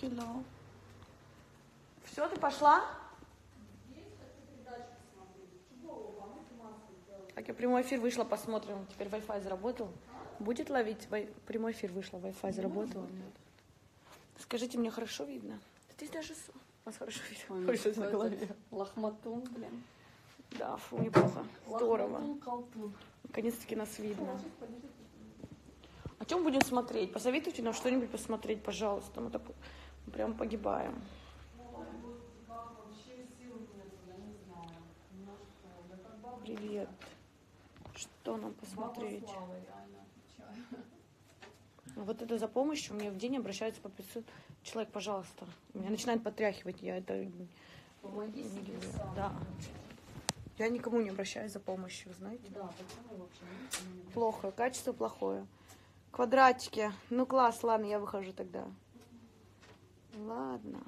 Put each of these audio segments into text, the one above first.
Hello. Все, ты пошла? Так, я прямой эфир вышла, посмотрим. Теперь Wi-Fi заработал. Будет ловить? Вай- Прямой эфир вышла, Wi-Fi заработал? Скажите, мне хорошо видно? Здесь даже вас хорошо видно. Что это на голове? Лохматун, блин. Да, фу, неплохо. Здорово. Наконец-таки нас видно. О чем будем смотреть? Посоветуйте нам что-нибудь посмотреть, пожалуйста. Мы так прям погибаем. Привет. Что нам посмотреть? Вот это за помощью мне в день обращаются по 500 человек, пожалуйста. Меня начинает потряхивать, я это Помоги себе. Да. Я никому не обращаюсь за помощью, знаете. Да, почему вообще? Плохо, качество плохое. Квадратики. Ну класс, ладно, я выхожу тогда. Ладно.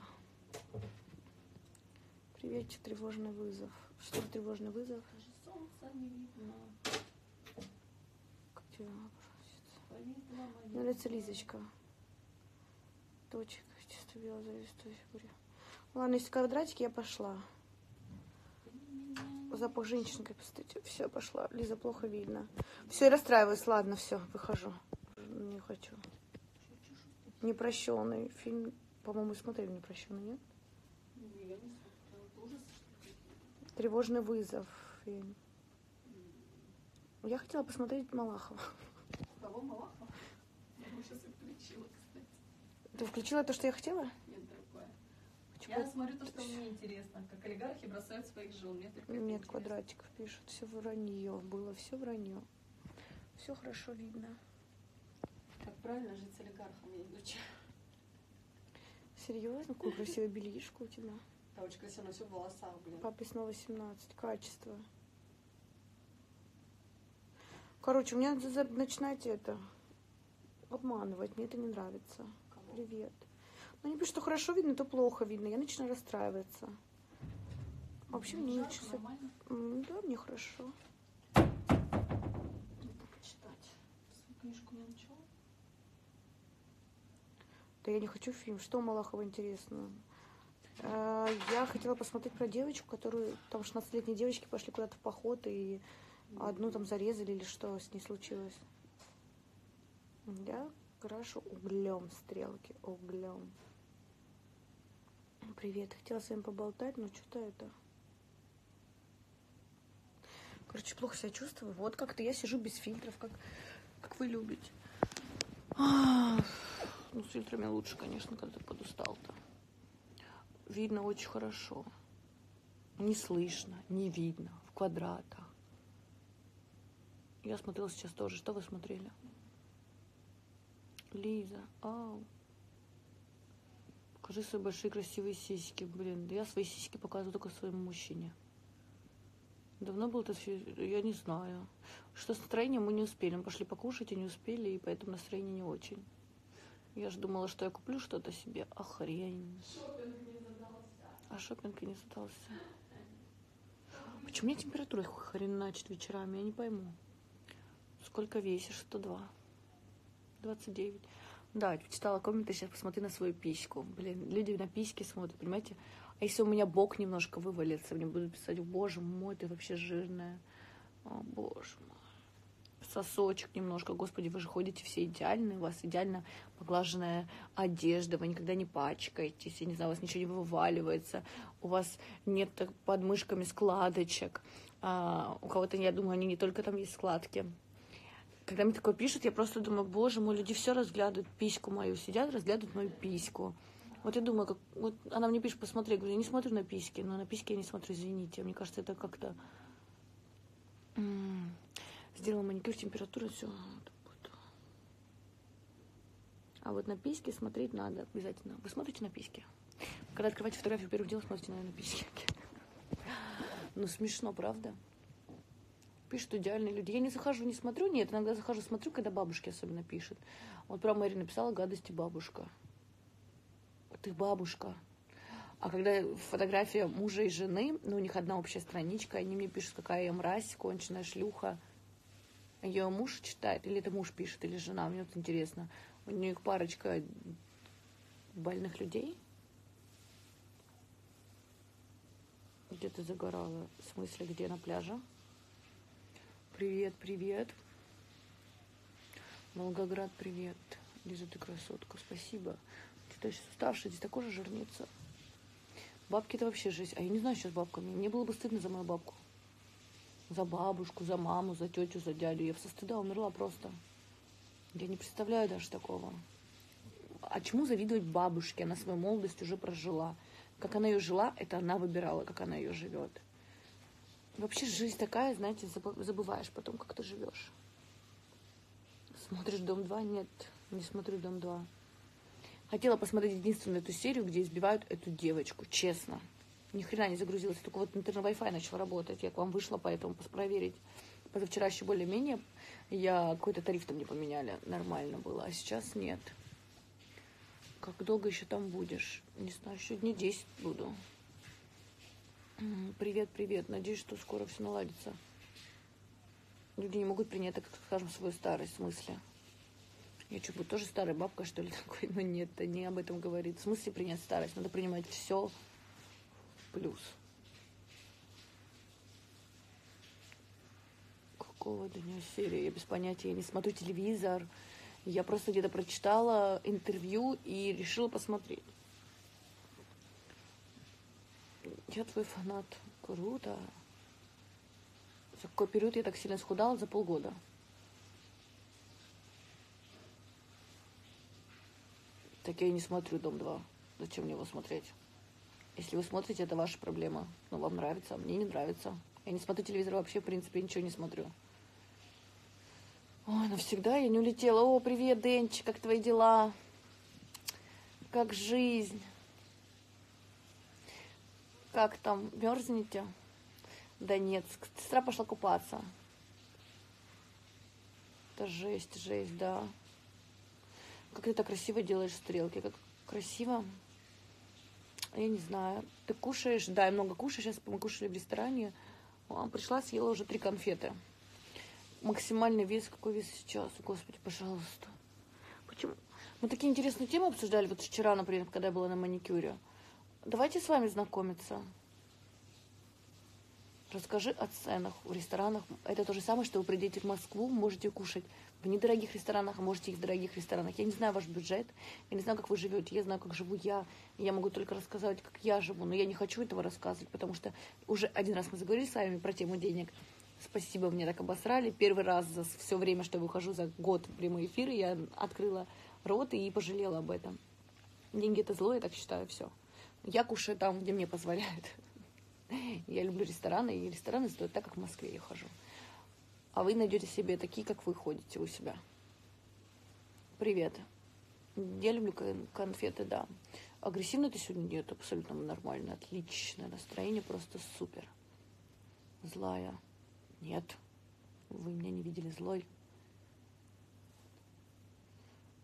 Приветик, тревожный вызов. Что за тревожный вызов? Даже солнца не видно. Как тебя? Повисла На лице Лизочка. Точка, чисто белая зависть, фигуре. Ладно, если квадратики, я пошла. Запах женщинкой, посмотрите. Все, пошла. Лиза, плохо видно. Все, я расстраиваюсь. Ладно, все, выхожу. Не хочу. Непрощенный фильм. По-моему, смотрели непрощенный, нет? Тревожный вызов. фильм. Я хотела посмотреть Малахова. Кого Малахова? Я его сейчас и включила, кстати. Ты включила то, что я хотела? Нет, другое. Почему? Я смотрю то, что мне интересно. Как олигархи бросают своих жен. Мне только Нет интересно. квадратиков пишут. Все вранье. Было все вранье. Все хорошо видно. Как правильно жить с олигархом, я изучаю. Серьезно? Какое красивое бельишко у тебя. Да, очень красиво, но все в волосах, блин. Папе снова 17. Качество. Короче, у меня начинаете это обманывать. Мне это не нравится. Кого? Привет. Ну, они пишут, что хорошо видно, то плохо видно. Я начинаю расстраиваться. Вообще мне не Жарко, очень... нормально. Да, мне хорошо. Почитать. Свою книжку не начала. Да я не хочу фильм. Что у Малахова интересно? Э, Я хотела посмотреть про девочку, которую там 16-летние девочки пошли куда-то в поход и одну там зарезали или что с ней случилось. Я крашу углем стрелки, углем. Привет, хотела с вами поболтать, но что-то это... Короче, плохо себя чувствую. Вот как-то я сижу без фильтров, как, как вы любите. Ну, с фильтрами лучше, конечно, когда ты подустал-то. Видно очень хорошо. Не слышно, не видно, в квадратах. Я смотрела сейчас тоже. Что вы смотрели? Лиза, ау. Покажи свои большие красивые сиськи, блин. Да я свои сиськи показываю только своему мужчине. Давно был этот фильм? Я не знаю. Что с настроением мы не успели. Мы пошли покушать и не успели, и поэтому настроение не очень. Я же думала, что я куплю что-то себе. А хрень. А шопинг и не задался. Почему у меня температура хреначит вечерами? Я не пойму. Сколько весишь? 102. 29. Да, читала комменты, сейчас посмотри на свою письку. Блин, люди на письки смотрят, понимаете? А если у меня бок немножко вывалится, мне будут писать, боже мой, ты вообще жирная. О, боже мой. Сосочек немножко. Господи, вы же ходите все идеальные, у вас идеально поглаженная одежда, вы никогда не пачкаетесь, я не знаю, у вас ничего не вываливается, у вас нет под мышками складочек. А, у кого-то, я думаю, они не только там есть складки. Когда мне такое пишут, я просто думаю, боже мой, люди все разглядывают письку мою, сидят, разглядывают мою письку. Вот я думаю, как, вот она мне пишет, посмотри, я говорю, я не смотрю на письки, но на письки я не смотрю, извините. Мне кажется, это как-то... Сделала маникюр, температура, все. А вот на письки смотреть надо обязательно. Вы смотрите на письки? Когда открываете фотографию, первым делом смотрите, наверное, на письки. Ну, смешно, правда? Пишут идеальные люди. Я не захожу, не смотрю. Нет, иногда захожу, смотрю, когда бабушки особенно пишут. Вот про Мэри написала гадости бабушка. Ты бабушка. А когда фотография мужа и жены, ну, у них одна общая страничка, они мне пишут, какая я мразь, конченая шлюха. Ее муж читает, или это муж пишет, или жена, мне вот интересно. У них парочка больных людей? Где ты загорала? В смысле, где на пляже? Привет, привет. Волгоград, привет. Лиза, ты красотка, спасибо. Что-то я сейчас уставшая, здесь такой же жирница. Бабки это вообще жизнь. А я не знаю сейчас бабками. Мне было бы стыдно за мою бабку. За бабушку, за маму, за тетю, за дядю. Я со стыда умерла просто. Я не представляю даже такого. А чему завидовать бабушке? Она свою молодость уже прожила. Как она ее жила, это она выбирала, как она ее живет. Вообще жизнь такая, знаете, забываешь потом, как ты живешь. Смотришь «Дом 2»? Нет, не смотрю «Дом 2». Хотела посмотреть единственную эту серию, где избивают эту девочку, честно. Ни хрена не загрузилась, только вот интернет Wi-Fi начал работать. Я к вам вышла, поэтому проверить. Позавчера еще более-менее я какой-то тариф там не поменяли, нормально было, а сейчас нет. Как долго еще там будешь? Не знаю, еще дней 10 буду. Привет, привет. Надеюсь, что скоро все наладится. Люди не могут принять, так скажем, свою старость в смысле. Я что, буду тоже старая бабка, что ли, такой? Ну нет, не об этом говорит. В смысле принять старость? Надо принимать все плюс. Какого дня серии? Я без понятия, я не смотрю телевизор. Я просто где-то прочитала интервью и решила посмотреть. Я твой фанат. Круто. За какой период я так сильно схудала? За полгода. Так я и не смотрю «Дом 2». Зачем мне его смотреть? Если вы смотрите, это ваша проблема. Но вам нравится, а мне не нравится. Я не смотрю телевизор вообще, в принципе, ничего не смотрю. Ой, навсегда я не улетела. О, привет, Денчик, как твои дела? Как жизнь? Как там, мерзнете? Да нет, сестра пошла купаться. Это жесть, жесть, да. Как ты так красиво делаешь стрелки, как красиво. Я не знаю. Ты кушаешь, да, я много кушаю. Сейчас мы кушали в ресторане. Пришла, съела уже три конфеты. Максимальный вес, какой вес сейчас? Господи, пожалуйста. Почему? Мы такие интересные темы обсуждали. Вот вчера, например, когда я была на маникюре. Давайте с вами знакомиться. Расскажи о ценах в ресторанах. Это то же самое, что вы придете в Москву, можете кушать в недорогих ресторанах, а можете и в дорогих ресторанах. Я не знаю ваш бюджет, я не знаю, как вы живете, я знаю, как живу я. Я могу только рассказать, как я живу, но я не хочу этого рассказывать, потому что уже один раз мы заговорили с вами про тему денег. Спасибо, мне так обосрали. Первый раз за все время, что я выхожу за год в прямые эфиры, я открыла рот и пожалела об этом. Деньги это зло, я так считаю, все. Я кушаю там, где мне позволяют. Я люблю рестораны, и рестораны стоят так, как в Москве я хожу. А вы найдете себе такие, как вы ходите у себя. Привет. Я люблю конфеты, да. Агрессивно ты сегодня нет, абсолютно нормально, отличное настроение, просто супер. Злая. Нет. Вы меня не видели злой.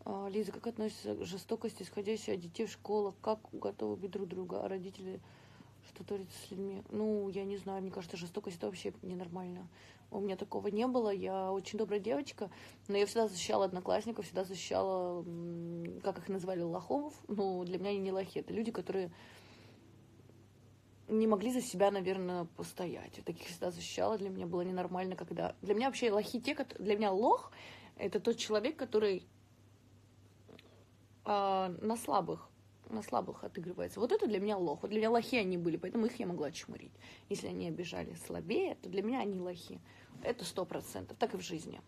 А, Лиза, как относится к жестокости, исходящей от детей в школах? Как готовы быть друг друга? А родители что творится с людьми? Ну, я не знаю, мне кажется, жестокость это вообще ненормально. У меня такого не было. Я очень добрая девочка, но я всегда защищала одноклассников, всегда защищала, как их называли, лохов. Ну, для меня они не лохи. Это люди, которые не могли за себя, наверное, постоять. Я таких всегда защищала. Для меня было ненормально, когда... Для меня вообще лохи те, которые... Для меня лох — это тот человек, который э, на слабых на слабых отыгрывается. Вот это для меня лох. Вот для меня лохи они были, поэтому их я могла чмырить. Если они обижали слабее, то для меня они лохи. Это сто процентов. Так и в жизни.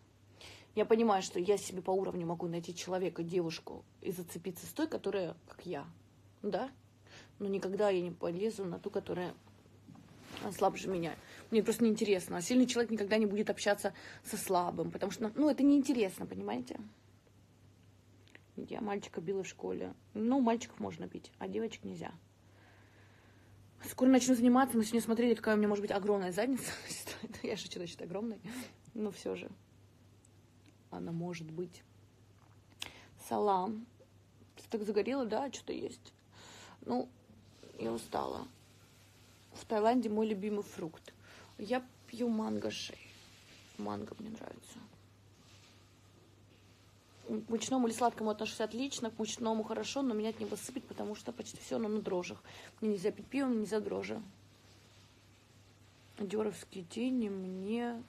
Я понимаю, что я себе по уровню могу найти человека, девушку и зацепиться с той, которая как я. Да? Но никогда я не полезу на ту, которая слабже меня. Мне просто неинтересно. А сильный человек никогда не будет общаться со слабым, потому что, ну, это неинтересно, понимаете? Я мальчика била в школе. Ну, мальчиков можно бить, а девочек нельзя. Скоро начну заниматься. Мы сегодня смотрели, какая у меня может быть огромная задница. Я шучу насчет огромной. Но все же. Она может быть. Салам. Ты так загорела, да? Что-то есть. Ну, я устала. В Таиланде мой любимый фрукт. Я пью манго шей. Манго мне нравится. К мучному или сладкому отношусь отлично, к мучному хорошо, но меня от него сыпет, потому что почти все оно на дрожжах. Мне нельзя пить пиво, мне нельзя дрожжи. Дёровские тени мне...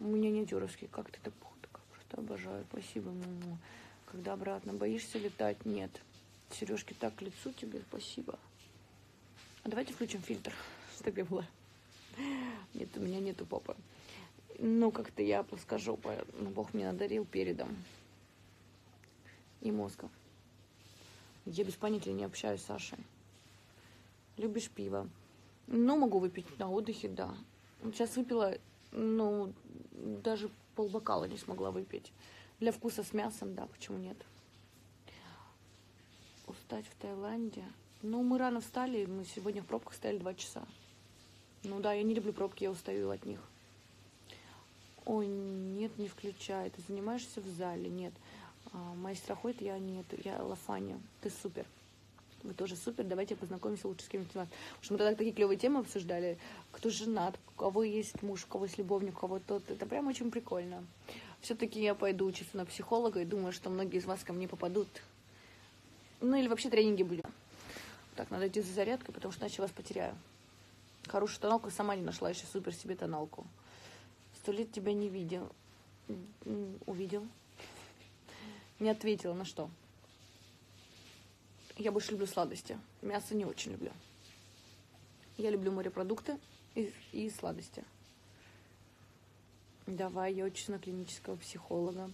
У меня не дёровские, как ты так так Просто обожаю, спасибо. Му-му. Когда обратно боишься летать? Нет. Сережки так к лицу тебе, спасибо. А давайте включим фильтр, чтобы я была. Нет, у меня нету попы. Ну, как-то я плоскожопая. Ну, Бог мне надарил передом. И мозгом. Я без понятия не общаюсь с Сашей. Любишь пиво? Ну, могу выпить на отдыхе, да. Сейчас выпила, ну, даже полбокала не смогла выпить. Для вкуса с мясом, да, почему нет? Устать в Таиланде? Ну, мы рано встали, мы сегодня в пробках стояли два часа. Ну да, я не люблю пробки, я устаю от них. Ой, нет, не включай. Ты занимаешься в зале? Нет. А, мои страхует, я нет. Я Лафаня. Ты супер. Вы тоже супер. Давайте познакомимся лучше с кем-нибудь вас. Потому что мы тогда такие клевые темы обсуждали. Кто женат, у кого есть муж, у кого есть любовник, у кого тот. Это прям очень прикольно. Все-таки я пойду учиться на психолога и думаю, что многие из вас ко мне попадут. Ну или вообще тренинги будем. Так, надо идти за зарядкой, потому что иначе вас потеряю. Хорошую тоналку сама не нашла, еще супер себе тоналку. Сто лет тебя не видел. Увидел. Не ответила на что. Я больше люблю сладости. Мясо не очень люблю. Я люблю морепродукты и, и сладости. Давай, я учусь на клинического психолога.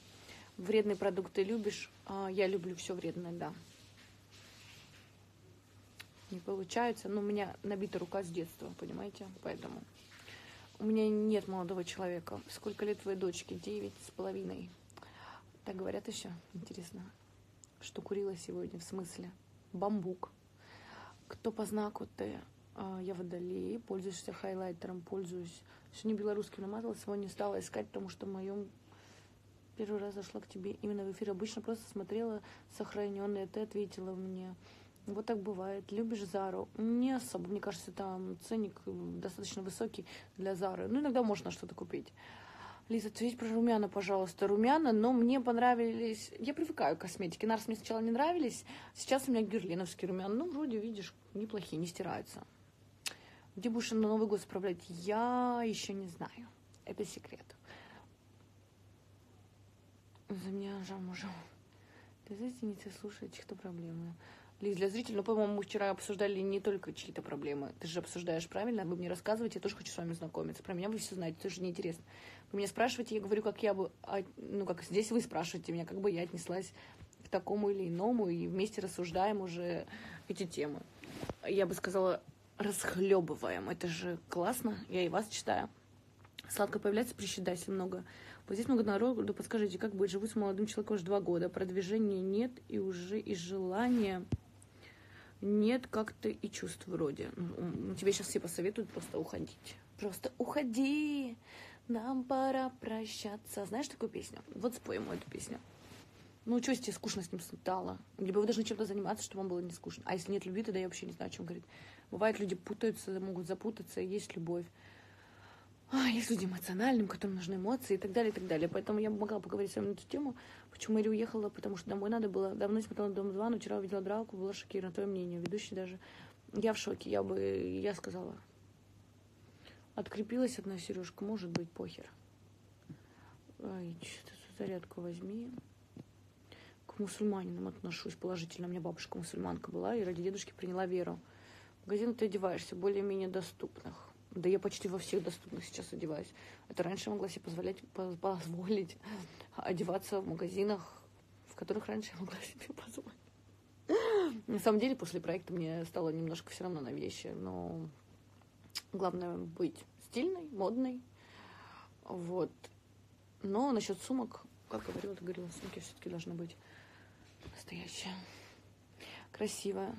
Вредные продукты любишь? А, я люблю все вредное, да. Не получается, но у меня набита рука с детства, понимаете? Поэтому у меня нет молодого человека. Сколько лет твоей дочке? Девять с половиной. Так говорят еще? Интересно. Что курила сегодня? В смысле? Бамбук. Кто по знаку ты? А, Я водолей. Пользуешься хайлайтером? Пользуюсь. Сегодня белорусским намазала, сегодня стала искать, потому что в моем первый раз зашла к тебе именно в эфир. Обычно просто смотрела сохраненные, ты ответила мне. Вот так бывает. Любишь Зару? Не особо. Мне кажется, там ценник достаточно высокий для Зары. Ну, иногда можно что-то купить. Лиза, ответь про румяна, пожалуйста. Румяна, но мне понравились... Я привыкаю к косметике. Нарс мне сначала не нравились. Сейчас у меня герлиновские румяна. Ну, вроде, видишь, неплохие, не стираются. Где будешь на Новый год справлять? Я еще не знаю. Это секрет. За меня замужем. Ты зрительница слушает чьи-то проблемы. Лиз, для зрителей, ну, по-моему, мы вчера обсуждали не только чьи-то проблемы. Ты же обсуждаешь правильно, вы мне рассказываете, я тоже хочу с вами знакомиться. Про меня вы все знаете, тоже неинтересно. Вы меня спрашиваете, я говорю, как я бы, а, ну, как здесь вы спрашиваете меня, как бы я отнеслась к такому или иному, и вместе рассуждаем уже эти темы. Я бы сказала, расхлебываем. Это же классно, я и вас читаю. Сладко появляется прыщи, да, если много. Вот здесь много народу, подскажите, как быть? Живу с молодым человеком уже два года, продвижения нет, и уже и желания нет как-то и чувств вроде. Ну, Тебе сейчас все посоветуют просто уходить. Просто уходи, нам пора прощаться. Знаешь такую песню? Вот спой ему эту песню. Ну, что, если тебе скучно с ним стало? Либо вы должны чем-то заниматься, чтобы вам было не скучно. А если нет любви, тогда я вообще не знаю, о чем говорить. Бывает, люди путаются, могут запутаться, есть любовь. А, есть люди эмоциональным, которым нужны эмоции и так далее, и так далее. Поэтому я могла поговорить с вами на эту тему. Почему Мэри уехала? Потому что домой надо было. Давно смотрела «Дом 2», но вчера увидела драку, была шокирована. Твое мнение, ведущий даже. Я в шоке. Я бы, я сказала. Открепилась одна сережка, может быть, похер. Ай, что-то зарядку возьми. К мусульманинам отношусь положительно. У меня бабушка мусульманка была, и ради дедушки приняла веру. В магазин ты одеваешься более-менее доступных. Да я почти во всех доступных сейчас одеваюсь. Это раньше могла себе позволять, по- позволить одеваться в магазинах, в которых раньше я могла себе позволить. На самом деле, после проекта мне стало немножко все равно на вещи, но главное быть стильной, модной. Вот. Но насчет сумок, как говорила, ты говорила, сумки все-таки должны быть настоящие. Красивая.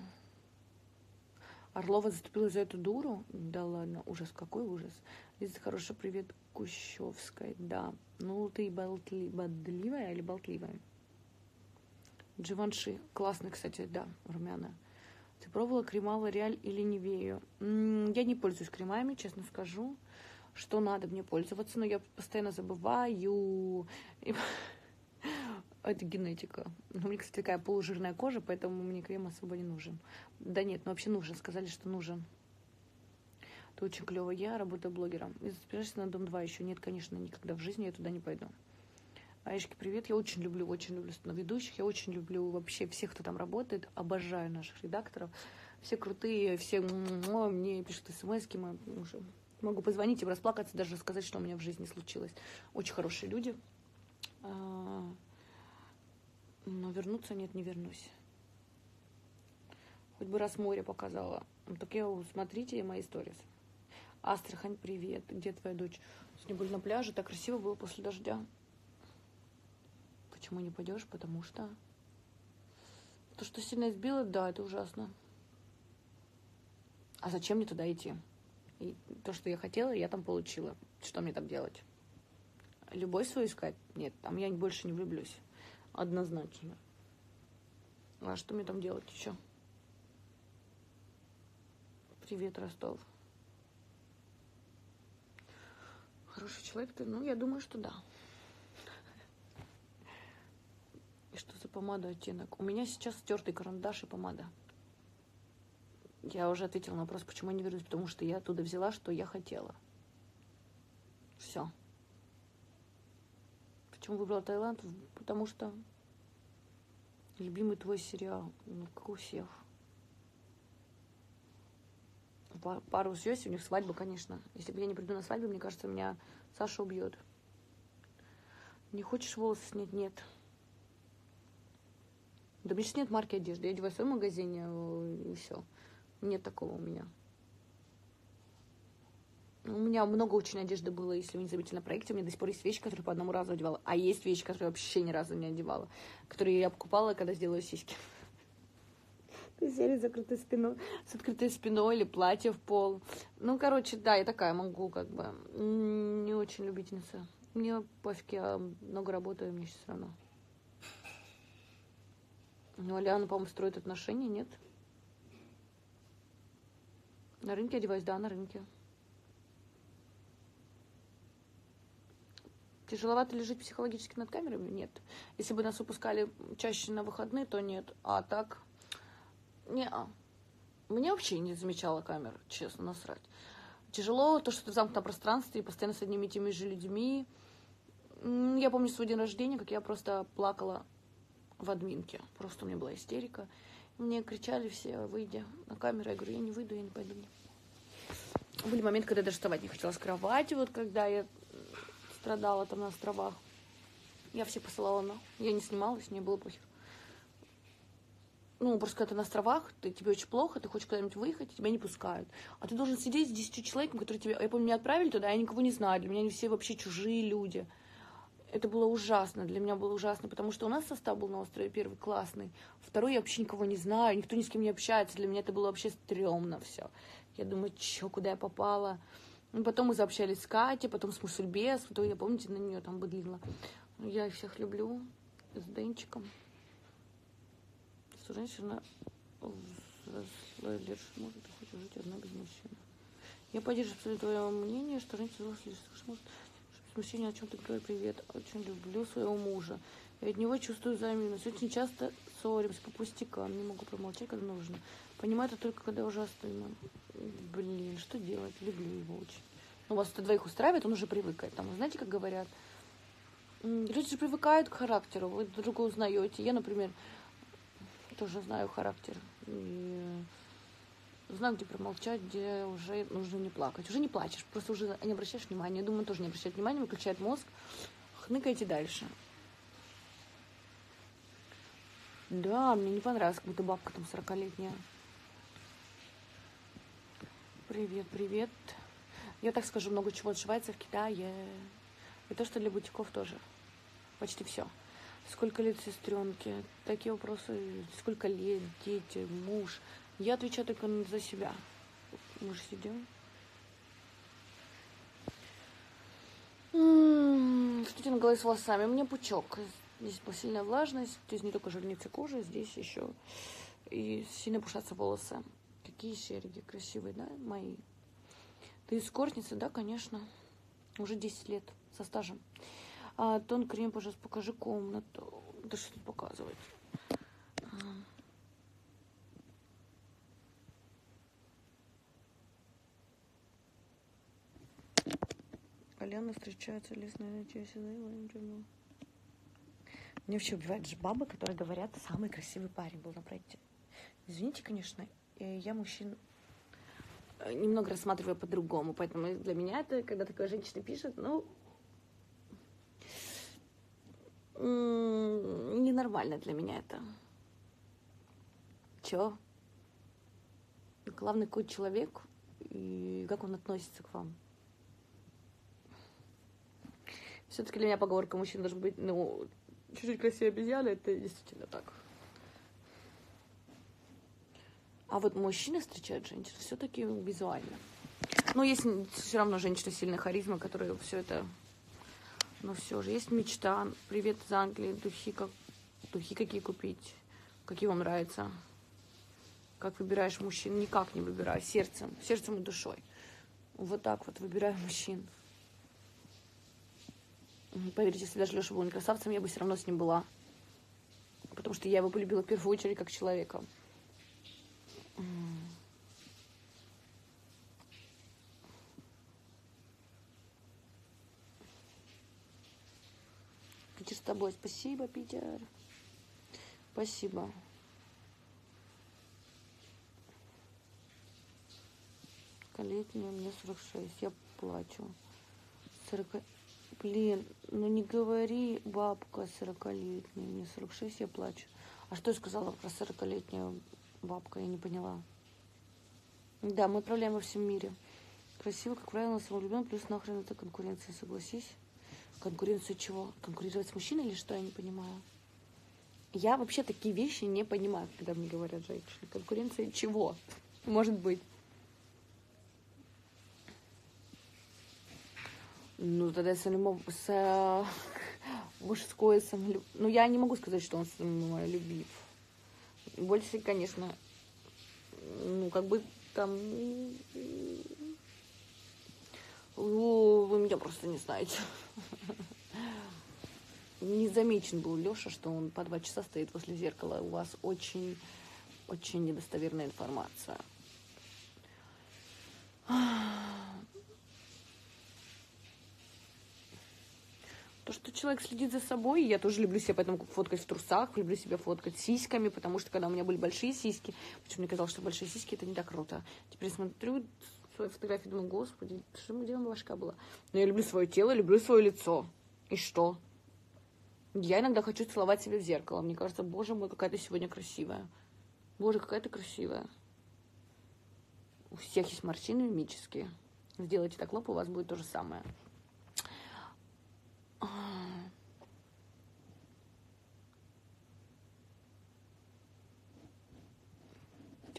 Орлова заступилась за эту дуру? Да ладно, ужас, какой ужас. Лиза, хороший привет Кущевской, да. Ну, ты болтли, бодливая или болтливая? Дживанши, классный, кстати, да, румяна. Ты пробовала крема Лореаль или Невею? Я не пользуюсь кремами, честно скажу. Что надо мне пользоваться, но я постоянно забываю. Это генетика. У меня, кстати, такая полужирная кожа, поэтому мне крем особо не нужен. Да нет, ну вообще нужен. Сказали, что нужен. Это очень клево. Я работаю блогером. И на Дом 2 еще? Нет, конечно, никогда в жизни я туда не пойду. Аишки, привет. Я очень люблю, очень люблю ведущих. Я очень люблю вообще всех, кто там работает. Обожаю наших редакторов. Все крутые, все мне пишут смс мы уже могу позвонить им, расплакаться, даже рассказать, что у меня в жизни случилось. Очень хорошие люди. А, но вернуться нет, не вернусь. Хоть бы раз море показала. Ну, так я, смотрите мои сторис. Астрахань, привет. Где твоя дочь? Сегодня были на пляже, так красиво было после дождя. Почему не пойдешь? Потому что... То, что сильно избило, да, это ужасно. А зачем мне туда идти? И то, что я хотела, я там получила. Что мне там делать? Любовь свою искать? Нет, там я больше не влюблюсь. Однозначно. А что мне там делать еще? Привет, Ростов. Хороший человек ты? Ну, я думаю, что да. И что за помада оттенок? У меня сейчас стертый карандаш и помада. Я уже ответила на вопрос, почему я не вернусь, потому что я оттуда взяла, что я хотела. Все. Почему выбрала Таиланд? Потому что любимый твой сериал, ну, как у всех. Пару с Йоси, у них свадьба, конечно. Если бы я не приду на свадьбу, мне кажется, меня Саша убьет. Не хочешь волосы снять? Нет. Да сейчас нет марки одежды. Я одеваю в своем магазине, э, и все. Нет такого у меня. У меня много очень одежды было, если вы не заметили на проекте. У меня до сих пор есть вещи, которые по одному разу одевала. А есть вещи, которые вообще ни разу не одевала. Которые я покупала, когда сделаю сиськи. Серия с закрытой спиной, с открытой спиной или платье в пол. Ну, короче, да, я такая могу, как бы, не очень любительница. Мне пофиг, я много работаю, мне сейчас равно. Ну, Аляна, по-моему, строит отношения, нет? На рынке одеваюсь, да, на рынке. Тяжеловато ли жить психологически над камерами? Нет. Если бы нас выпускали чаще на выходные, то нет. А так, не -а. Мне вообще не замечала камер, честно, насрать. Тяжело то, что ты в замкнутом пространстве и постоянно с одними и теми же людьми. Я помню свой день рождения, как я просто плакала в админке. Просто у меня была истерика. Мне кричали все, выйдя на камеру. Я говорю, я не выйду, я не пойду. Были моменты, когда я даже вставать не хотела с кровати, вот когда я страдала там на островах. Я все посылала на. Я не снималась, мне было похер. Ну, просто когда ты на островах, ты, тебе очень плохо, ты хочешь куда-нибудь выехать, тебя не пускают. А ты должен сидеть с 10 человеком, которые тебя... Я помню, меня отправили туда, я никого не знаю. Для меня они все вообще чужие люди. Это было ужасно, для меня было ужасно, потому что у нас состав был на острове первый классный, второй я вообще никого не знаю, никто ни с кем не общается, для меня это было вообще стрёмно все. Я думаю, чё, куда я попала? Ну, потом мы заобщались с Катей, потом с Мусульбес, то я, помните, на нее там быдлила. Ну, я всех люблю, с Денчиком. Что женщина взрослая лишь может хочет жить одна без мужчины. Я поддерживаю твое мнение, что женщина взрослая лишь может с мужчиной о чем-то говорить. Привет, очень люблю своего мужа. Я от него чувствую взаимность. Очень часто ссоримся по пустякам. Не могу промолчать, когда нужно. Понимаю это только, когда уже остыно. Блин, что делать? Люблю его очень. Ну, вас это двоих устраивает, он уже привыкает. Там, знаете, как говорят, люди же привыкают к характеру, вы друг друга узнаете. Я, например, тоже знаю характер. И знаю, где промолчать, где уже нужно не плакать. Уже не плачешь, просто уже не обращаешь внимания. Я думаю, тоже не обращать внимания, выключает мозг, хныкайте дальше. Да, мне не понравилось, как будто бабка там 40-летняя. Привет, привет. Я так скажу, много чего отшивается в Китае. И то, что для бутиков тоже. Почти все. Сколько лет сестренке? Такие вопросы. Сколько лет, дети, муж. Я отвечаю только за себя. Мы же сидим. Тебе на голове с волосами? У меня пучок. Здесь была сильная влажность. Здесь не только жирница кожи, здесь еще и сильно пушатся волосы. Какие серьги красивые, да, мои? Ты из Кортницы, да, конечно. Уже 10 лет со стажем. А, тон крем, пожалуйста, покажи комнату. Это что тут показывает? Алена встречается лесной ночью Мне вообще убивает же бабы, которые говорят, самый красивый парень был на проекте. Извините, конечно, э, я мужчин э, немного рассматриваю по-другому, поэтому для меня это, когда такая женщина пишет, ну, ненормально для меня это. Чё? Главный какой человек и как он относится к вам. Все-таки для меня поговорка мужчин должен быть, ну, чуть-чуть красивее обезьяны, это действительно так. А вот мужчины встречают женщин все-таки визуально. Но есть все равно женщина сильной харизмы, которая все это... Но все же есть мечта. Привет из Англии. Духи, как... Духи какие купить? Какие вам нравятся? Как выбираешь мужчин? Никак не выбираю. Сердцем. Сердцем и душой. Вот так вот выбираю мужчин. Поверьте, если даже Леша был не красавцем, я бы все равно с ним была. Потому что я его полюбила в первую очередь как человека. Питер с тобой. Спасибо, Питер. Спасибо. Летняя, мне 46. Я плачу. 40... Блин, ну не говори, бабка сорокалетняя, мне 46, я плачу. А что я сказала про сорокалетнюю бабка, я не поняла. Да, мы управляем во всем мире. Красиво, как правило, самовлюблен, плюс нахрен это конкуренция, согласись. Конкуренция чего? Конкурировать с мужчиной или что, я не понимаю. Я вообще такие вещи не понимаю, когда мне говорят женщины. Конкуренция чего? Может быть. Ну, тогда с, с э, мужской самолюб... Ну, я не могу сказать, что он самолюбив. Больше, конечно, ну, как бы там... Ну, вы меня просто не знаете. Не замечен был Леша, что он по два часа стоит возле зеркала. У вас очень, очень недостоверная информация. То, что человек следит за собой, я тоже люблю себя поэтому фоткать в трусах, люблю себя фоткать сиськами, потому что когда у меня были большие сиськи, почему мне казалось, что большие сиськи это не так круто. Теперь смотрю свои фотографии, думаю, господи, что где моя башка была? Но я люблю свое тело, люблю свое лицо. И что? Я иногда хочу целовать себя в зеркало. Мне кажется, боже мой, какая ты сегодня красивая. Боже, какая ты красивая. У всех есть морщины мимические. Сделайте так лоб, у вас будет то же самое.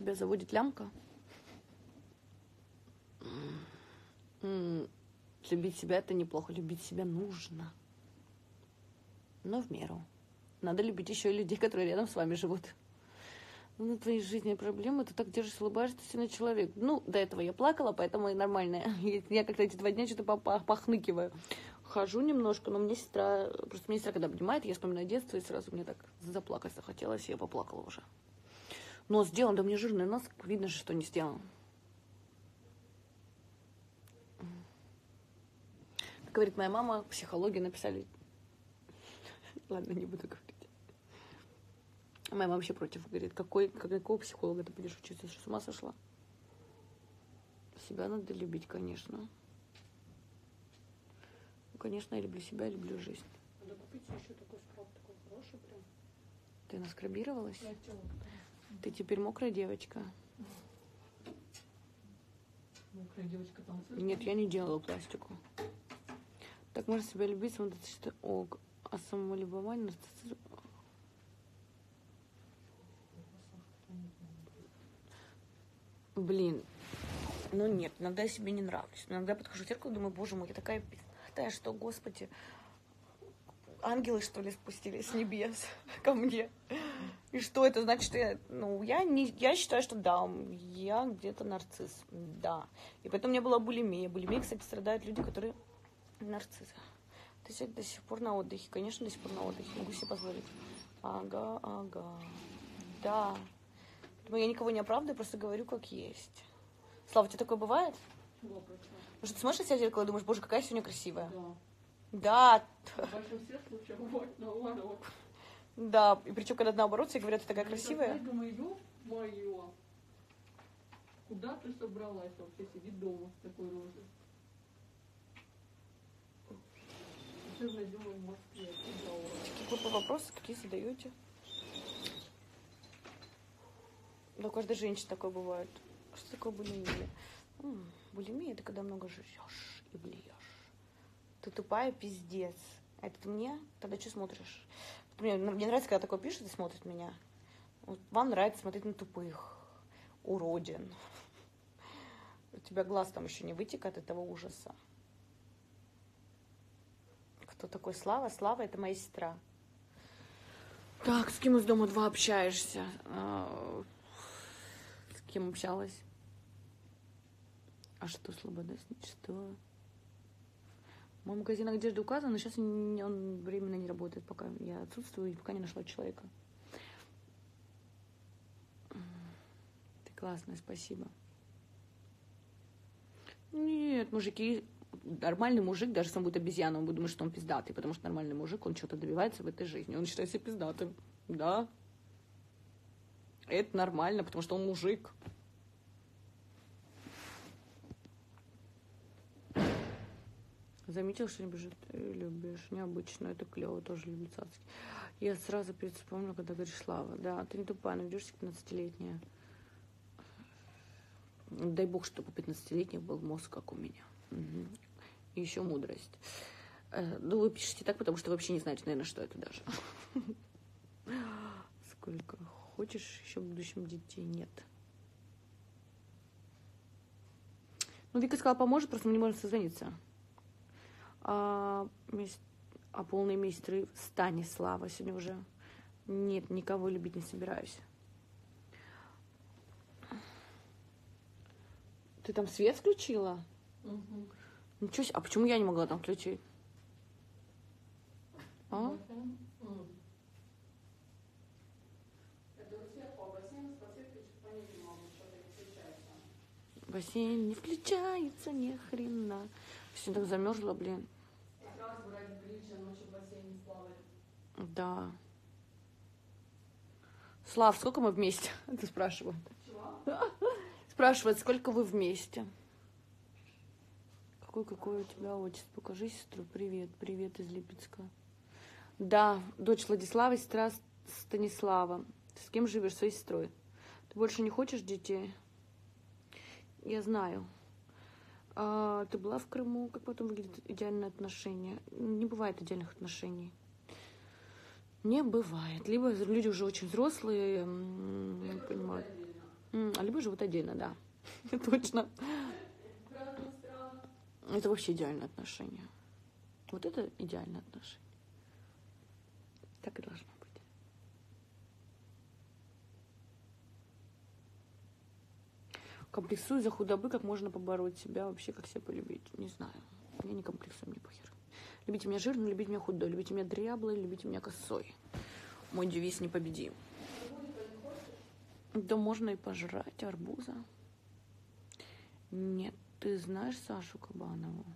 Тебя заводит лямка? Любить себя это неплохо, любить себя нужно. Но в меру. Надо любить еще и людей, которые рядом с вами живут. Ну, на твоей жизни проблемы, ты так держишься, улыбаешься, сильный человек. Ну, до этого я плакала, поэтому и нормально. Я как-то эти два дня что-то похныкиваю хожу немножко, но мне сестра, просто мне сестра когда обнимает, я вспоминаю детство, и сразу мне так заплакать захотелось, и я поплакала уже. Нос сделан, да мне жирный нос, видно же, что не сделан. Как говорит моя мама, психология написали... Ладно, не буду говорить. Моя мама вообще против, говорит, какой, какого психолога ты будешь учиться, что с ума сошла? Себя надо любить, конечно конечно, я люблю себя, я люблю жизнь. Надо купить еще такой скраб, такой хороший прям. Ты наскрабировалась? Я Ты теперь мокрая девочка. Мокрая девочка там. Нет, я не делала пластику. Так можно себя любить, что ок. А самолюбование, нарциссизм... Блин, ну нет, иногда я себе не нравлюсь. Иногда подхожу к зеркалу и думаю, боже мой, я такая считаю, что, Господи, ангелы, что ли, спустились с небес ко мне. И что это значит, что я, ну, я, не, я считаю, что да, я где-то нарцисс, да. И поэтому у меня была булимия. Булимия, кстати, страдают люди, которые нарциссы. Ты сегодня до сих пор на отдыхе, конечно, до сих пор на отдыхе, могу себе позволить. Ага, ага. Да. Поэтому я никого не оправдываю, просто говорю, как есть. Слава, у тебя такое бывает? Вопрос. Потому что ты смотришь на себя в зеркало и думаешь, боже, какая я сегодня красивая. Да. Да, В большинстве случаев бывает наоборот. да. И причем, когда наоборот, все говорят, ты такая Я красивая. думаю, ёб моё. Куда ты собралась вообще? Сиди дома с такой рожей. Какие вы вопросы, какие задаете? Да, у каждой женщины такое бывает. Что такое булимия? М, Булимия это когда много жрешь и блюешь. Ты тупая пиздец. А это ты мне? Тогда что смотришь? Мне, мне нравится, когда такое пишет и смотрит меня. Вот вам нравится смотреть на тупых. Уродин. У тебя глаз там еще не вытек от этого ужаса. Кто такой Слава? Слава это моя сестра. Так, с кем из дома два общаешься? А, С кем общалась? А что, Слобода? Что? Мой магазин одежды указан, но сейчас он временно не работает, пока я отсутствую и пока не нашла человека. Ты классная, спасибо. Нет, мужики, нормальный мужик, даже если он будет обезьяной, он будет думать, что он пиздатый, потому что нормальный мужик, он что-то добивается в этой жизни, он считает себя пиздатым. Да. Это нормально, потому что он мужик. Заметил, что нибудь любишь? Необычно, это клево, тоже люблю цацки. Я сразу перед вспомнила, когда говоришь Слава. Да, ты не тупая, но ведешься 15-летняя. Дай бог, чтобы у 15-летних был мозг, как у меня. Мгм. И еще мудрость. Э, Ну, вы пишете так, потому что вообще не знаете, наверное, что это даже. Сколько хочешь еще в будущем детей? Нет. Ну, Вика сказала, поможет, просто мы не можем созвониться. А, мис- а полный мистеры Станислава сегодня уже. Нет, никого любить не собираюсь. Ты там свет включила? Мгм. Ничего себе. А почему я не могла там включить? А? Бассейн не включается ни хрена. Все так замерзла, блин. Да. Слав, сколько мы вместе? Ты спрашивает. Спрашивает, сколько вы вместе? Какой, какое у тебя отчество? Покажи сестру. Привет, привет из Липецка. Да, дочь Владислава, сестра Станислава. Ты с кем живешь? Своей сестрой. Ты больше не хочешь детей? Я знаю. А, ты была в Крыму? Как потом выглядят идеальные отношения? Не бывает идеальных отношений. Не бывает. Либо люди уже очень взрослые, понимают. М, А либо живут отдельно, да. Точно. Это вообще идеальные отношения. Вот это идеальные отношения. Так и должно быть. Комплексую за худобы, как можно побороть себя, вообще как себя полюбить. Не знаю. Я не комплексую, мне похер. Любите меня жирной, любите меня худой, любите меня дряблой, любите меня косой. Мой девиз непобедим. Да можно и пожрать арбуза. Нет, ты знаешь Сашу Кабанову?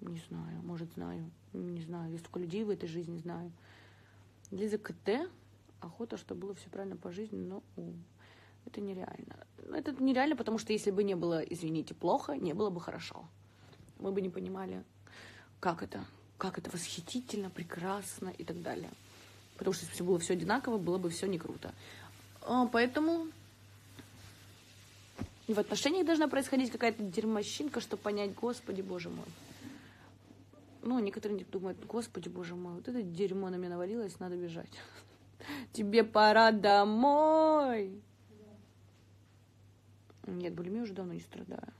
Не знаю, может знаю, не знаю. Я столько людей в этой жизни знаю. Лиза КТ, охота, чтобы было все правильно по жизни, но у, это нереально. Ну, Это нереально, потому что если бы не было, извините, плохо, не было бы хорошо. Мы бы не понимали, как это, как это восхитительно, прекрасно и так далее. Потому что если бы было все одинаково, было бы все не круто. А, Поэтому в отношениях должна происходить какая-то дерьмощинка, чтобы понять, господи, боже мой. Ну, некоторые думают, господи, боже мой, вот это дерьмо на меня навалилось, надо бежать. Тебе пора домой. Нет, булимия уже давно не страдаю.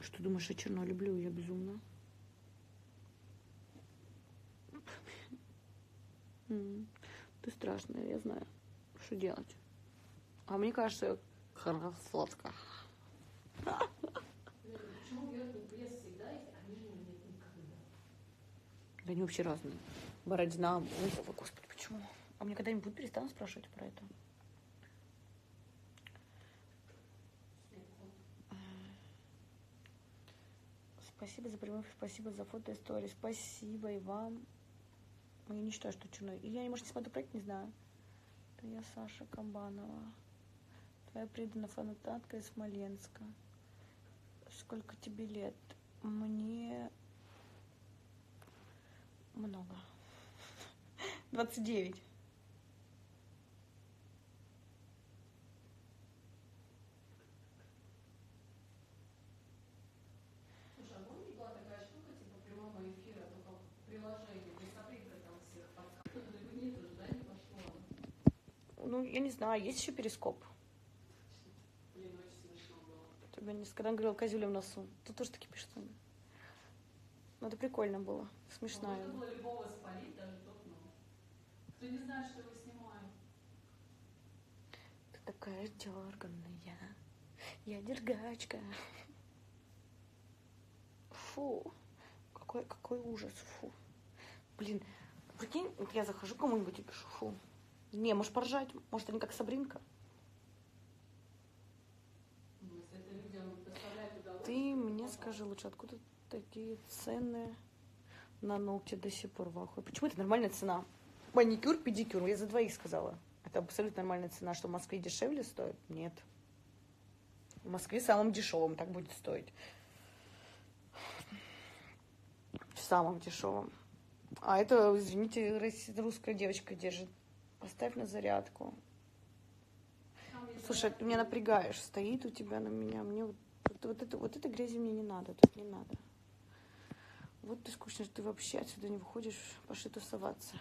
Что думаешь, я черно люблю ее безумно? Ты страшная, я знаю. Что делать? А мне кажется, красотка. Да они вообще разные. Бородина, Волкова, господи, почему? А мне когда-нибудь перестанут спрашивать про это? Спасибо за прямой, спасибо за фото истории, спасибо и вам. Я не считаю, что черный. Я, не, может, не смотрю проект, не знаю. Это я Саша Кабанова. Твоя преданная фанатка из Смоленска. Сколько тебе лет? Мне много. 29. Слушай, а помнишь, была такая штука, типа прямого эфира, только в приложении, ты смотри, как там всех подкастов. Нет уже, да, не пошло. Ну, я не знаю, есть еще перископ? Смешно. Тебя не когда он говорил козюля в носу. Тут тоже такие пишут. Ну, это прикольно было. Смешная. Можно было любого спалить, даже тот, ну. Кто не знает, что его снимают. Ты такая дерганная. Я дергачка. Фу. Какой, какой ужас. Фу. Блин, прикинь, вот я захожу кому-нибудь и пишу фу. Не, можешь поржать. Может, они как Сабринка. Ты мне скажи лучше, откуда такие цены на ногти до сих пор в ахуе? Почему это нормальная цена? Маникюр, педикюр, я за двоих сказала. Это абсолютно нормальная цена. Что в Москве дешевле стоит? Нет. В Москве самым дешевым так будет стоить. В самом дешевом. А это, извините, русская девочка держит. Поставь на зарядку. Слушай, ты меня напрягаешь, стоит у тебя на меня. Мне вот, вот, вот это, вот этой грязи мне не надо, тут не надо. Вот ты скучно, что ты вообще отсюда не выходишь, пошли тусоваться.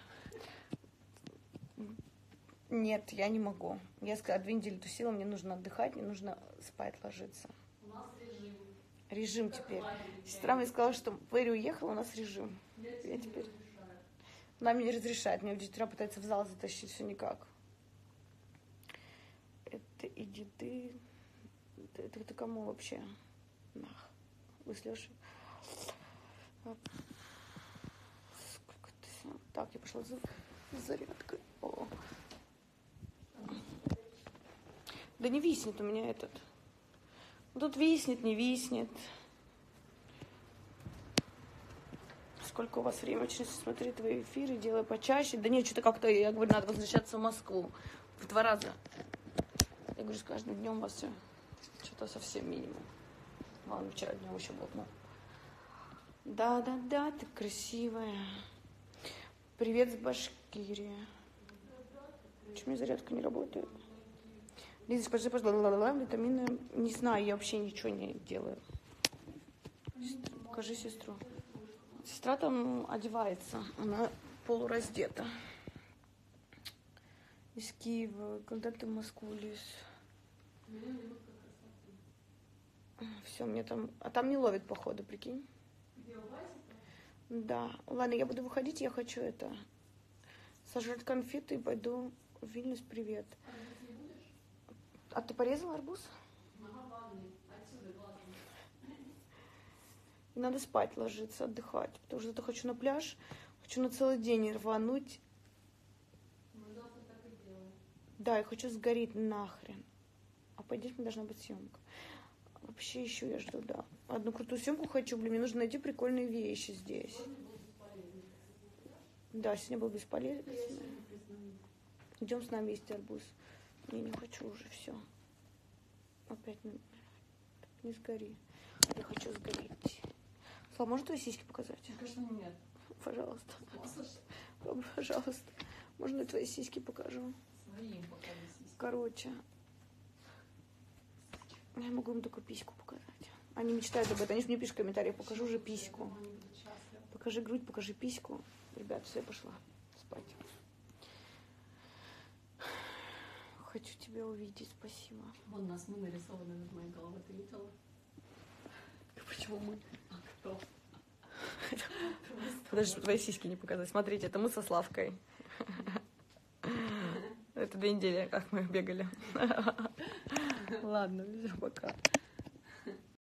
Нет, я не могу. Я сказала, две недели тусила, мне нужно отдыхать, мне нужно спать ложиться. У нас режим. Режим теперь. Сестра мне сказала, что Перри уехала, у нас режим. Я я тебе Она мне не разрешает, меня учителя пытаются в зал затащить, все никак. Это иди ты. Это, это, кому вообще? Нах. Вы с Сколько ты... Так, я пошла за, за зарядкой. О. Да не виснет у меня этот. Тут виснет, не виснет. Сколько у вас времени? Очень смотри твои эфиры, делай почаще. Да нет, что-то как-то, я говорю, надо возвращаться в Москву. В два раза. Я говорю, с каждым днем у вас все что-то совсем минимум. Ладно, вчера днем еще болтнул. Да, да, да, ты красивая. Привет с Башкирии. Почему меня зарядка не работает? Лиза, скажи, пожалуйста, витамины. Не знаю, я вообще ничего не делаю. Покажи сестру. Сестра там одевается, она полураздета. Из Киева. Когда ты в Москву лез? Все, мне там... А там не ловит, походу, прикинь. Да. Ладно, я буду выходить, я хочу это... Сожрать конфеты и пойду в Вильнюс, привет. А ты порезал арбуз? Ага, ванной. Отсюда, глазом. И надо спать ложиться, отдыхать. Потому что я хочу на пляж, хочу на целый день рвануть. Да, я хочу сгореть нахрен. А по идее, должна быть съемка. Вообще еще я жду, да. Одну крутую съемку хочу, блин, мне нужно найти прикольные вещи здесь. Да, сегодня был. Я признаю. Идем с нами есть арбуз. Не, не хочу уже, все. Опять не, не сгори. Я хочу сгореть. Слава, можно твои сиськи показать? Конечно, нет. Пожалуйста. Пожалуйста. Можно я твои сиськи покажу? своим покажи сиськи. Короче. Я могу им только письку показать. Они мечтают об этом. Они же мне пишут в комментариях, покажу уже письку. Покажи грудь, покажи письку. Ребят, все, я пошла спать. Хочу тебя увидеть, спасибо. Вон нас мы нарисованы над моей головой. Ты видела? Почему мы? А кто? Подожди, твои сиськи не показать. Смотрите, это мы со Славкой. Это две недели, как мы бегали. Ладно, все, пока.